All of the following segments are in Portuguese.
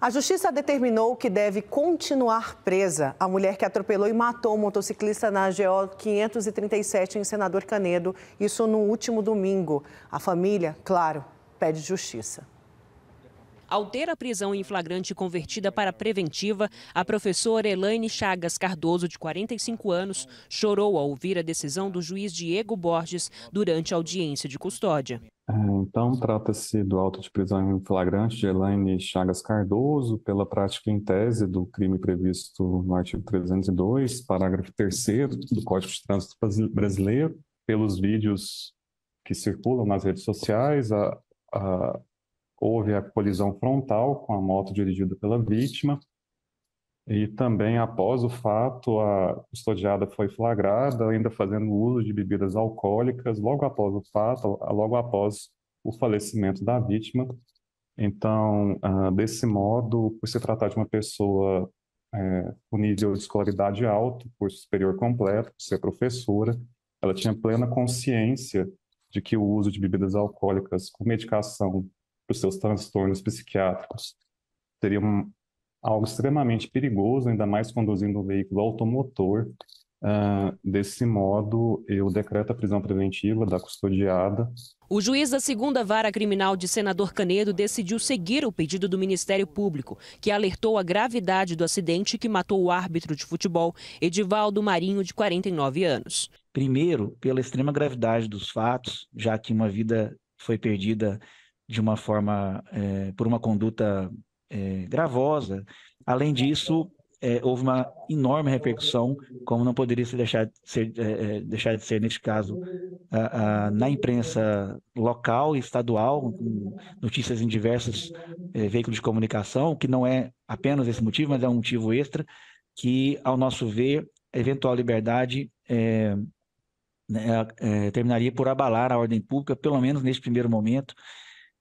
A justiça determinou que deve continuar presa a mulher que atropelou e matou o motociclista na GO 537 em Senador Canedo, isso no último domingo. A família, claro, pede justiça. Ao ter a prisão em flagrante convertida para preventiva, a professora Elaine Chagas Cardoso, de 45 anos, chorou ao ouvir a decisão do juiz Diego Borges durante a audiência de custódia. É, então, trata-se do auto de prisão em flagrante de Elaine Chagas Cardoso pela prática em tese do crime previsto no artigo 302, parágrafo 3 do Código de Trânsito Brasileiro, pelos vídeos que circulam nas redes sociais, a, a houve a colisão frontal com a moto dirigida pela vítima. E também, após o fato, a custodiada foi flagrada, ainda fazendo uso de bebidas alcoólicas, logo após o fato, logo após o falecimento da vítima. Então, ah, desse modo, por se tratar de uma pessoa é, com nível de escolaridade alto, curso superior completo, por ser professora, ela tinha plena consciência de que o uso de bebidas alcoólicas com medicação para os seus transtornos psiquiátricos. Seria um, algo extremamente perigoso, ainda mais conduzindo um veículo automotor. Uh, desse modo, eu decreto a prisão preventiva da custodiada. O juiz da segunda vara criminal de Senador Canedo decidiu seguir o pedido do Ministério Público, que alertou a gravidade do acidente que matou o árbitro de futebol, Edivaldo Marinho, de 49 anos. Primeiro, pela extrema gravidade dos fatos, já que uma vida foi perdida de uma forma, é, por uma conduta é, gravosa. Além disso, é, houve uma enorme repercussão, como não poderia deixar de ser, é, deixar de ser neste caso, a, a, na imprensa local e estadual, notícias em diversos é, veículos de comunicação, que não é apenas esse motivo, mas é um motivo extra, que, ao nosso ver, eventual liberdade é, né, terminaria por abalar a ordem pública, pelo menos neste primeiro momento,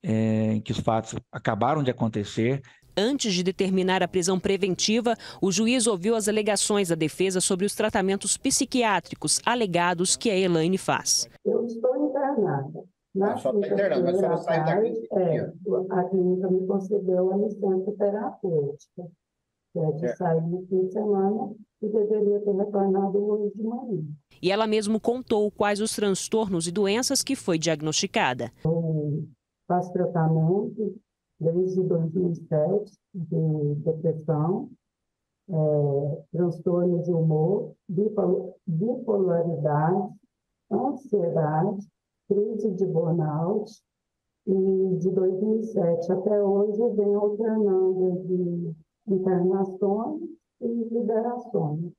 é, em que os fatos acabaram de acontecer. Antes de determinar a prisão preventiva, o juiz ouviu as alegações da defesa sobre os tratamentos psiquiátricos alegados que a Elaine faz. Eu estou internada. Na ah, só está internada, mas só sai daqui. É, a clínica me concedeu a licença terapêutica, que é de é. sair no fim de semana e deveria ter retornado hoje de manhã. E ela mesmo contou quais os transtornos e doenças que foi diagnosticada. Eu faz tratamento desde 2007 de depressão, é, transtorno de humor, bipolaridade, ansiedade, crise de burnout, e de 2007 até hoje vem alternando entre internações e liberações.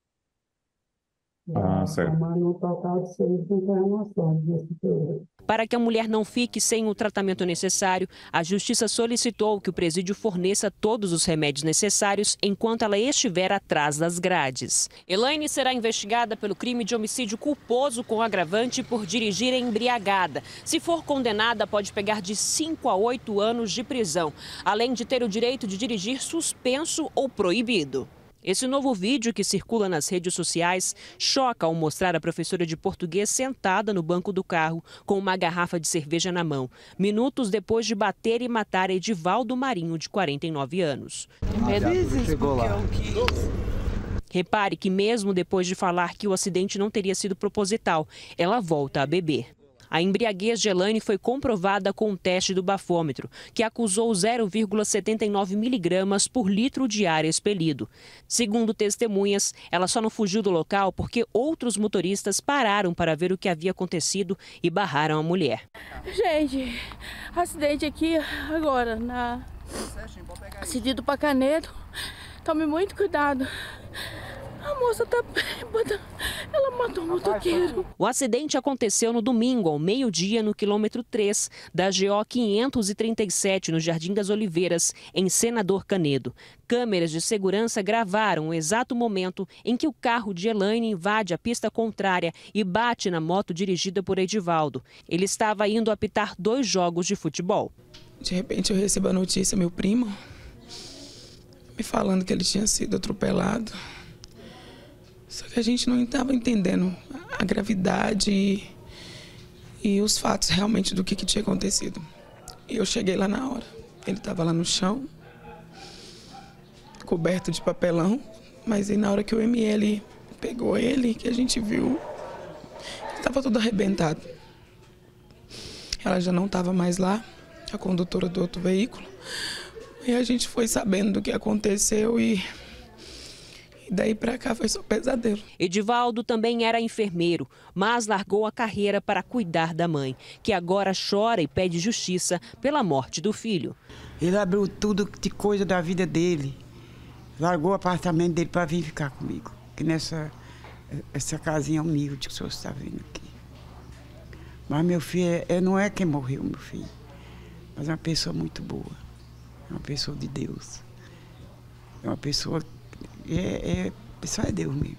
Ah, certo. Formando total de seis internações nesse período. Para que a mulher não fique sem o tratamento necessário, a Justiça solicitou que o presídio forneça todos os remédios necessários enquanto ela estiver atrás das grades. Elaine será investigada pelo crime de homicídio culposo com agravante por dirigir embriagada. Se for condenada, pode pegar de 5 a 8 anos de prisão, além de ter o direito de dirigir suspenso ou proibido. Esse novo vídeo que circula nas redes sociais choca ao mostrar a professora de português sentada no banco do carro com uma garrafa de cerveja na mão, minutos depois de bater e matar Edivaldo Marinho, de 49 anos. Chegou lá. Repare que, mesmo depois de falar que o acidente não teria sido proposital, ela volta a beber. A embriaguez de Elaine foi comprovada com o um teste do bafômetro, que acusou 0,79 miligramas por litro de ar expelido. Segundo testemunhas, ela só não fugiu do local porque outros motoristas pararam para ver o que havia acontecido e barraram a mulher. Gente, acidente aqui agora na Cedido para Canedo. Tome muito cuidado. A moça tá bêbada. Ela matou o motoqueiro. O acidente aconteceu no domingo, ao meio-dia, no quilômetro 3 da GO 537, no Jardim das Oliveiras, em Senador Canedo. Câmeras de segurança gravaram o exato momento em que o carro de Elaine invade a pista contrária e bate na moto dirigida por Edivaldo. Ele estava indo apitar dois jogos de futebol. De repente eu recebo a notícia, meu primo, me falando que ele tinha sido atropelado. Só que a gente não estava entendendo a gravidade e, e, os fatos realmente do que, que tinha acontecido. E eu cheguei lá na hora. Ele estava lá no chão. coberto de papelão, mas aí na hora que o ML pegou ele, que a gente viu, estava tudo arrebentado. Ela já não estava mais lá, a condutora do outro veículo. E a gente foi sabendo do que aconteceu e e daí para cá foi só pesadelo. Edivaldo também era enfermeiro, mas largou a carreira para cuidar da mãe, que agora chora e pede justiça pela morte do filho. Ele abriu tudo de coisa da vida dele. Largou o apartamento dele para vir ficar comigo. Que nessa essa casinha humilde que o senhor está vendo aqui. Mas meu filho é, não é quem morreu, meu filho. Mas é uma pessoa muito boa. É uma pessoa de Deus. É uma pessoa é, é, só é Deus mesmo.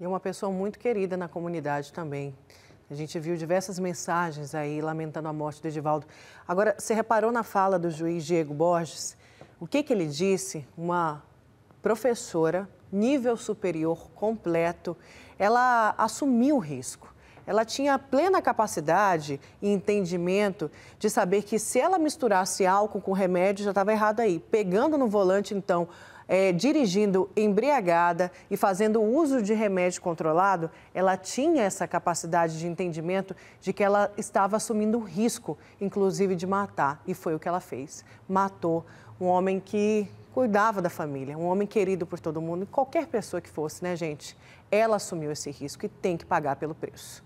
E uma pessoa muito querida na comunidade também. A gente viu diversas mensagens aí lamentando a morte do Edivaldo. Agora, você reparou na fala do juiz Diego Borges? O que, que ele disse? Uma professora, nível superior completo, ela assumiu o risco. Ela tinha plena capacidade e entendimento de saber que se ela misturasse álcool com remédio já estava errado aí. Pegando no volante, então, é, dirigindo embriagada e fazendo uso de remédio controlado, ela tinha essa capacidade de entendimento de que ela estava assumindo o risco, inclusive de matar. E foi o que ela fez. Matou um homem que cuidava da família, um homem querido por todo mundo, qualquer pessoa que fosse, né, gente? Ela assumiu esse risco e tem que pagar pelo preço.